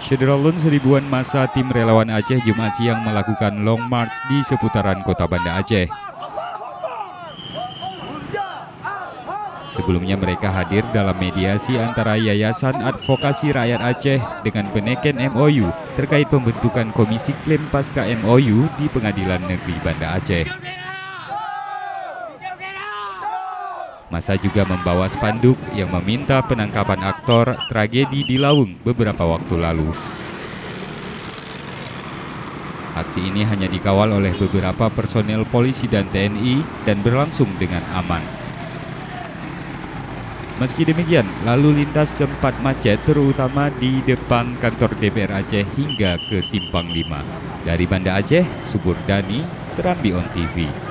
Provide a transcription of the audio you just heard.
Syederalun seribuan masa tim relawan Aceh Jumat siang melakukan long march di seputaran kota Banda Aceh. Sebelumnya mereka hadir dalam mediasi antara Yayasan Advokasi Rakyat Aceh dengan peneken MOU terkait pembentukan Komisi Klaim Pasca MOU di Pengadilan Negeri Banda Aceh. Masa juga membawa spanduk yang meminta penangkapan aktor tragedi di Lawung beberapa waktu lalu. Aksi ini hanya dikawal oleh beberapa personel polisi dan TNI dan berlangsung dengan aman. Meski demikian, lalu lintas sempat macet terutama di depan kantor DPR Aceh hingga ke Simpang 5. Dari Banda Aceh, Subur Dani, Serambi On TV.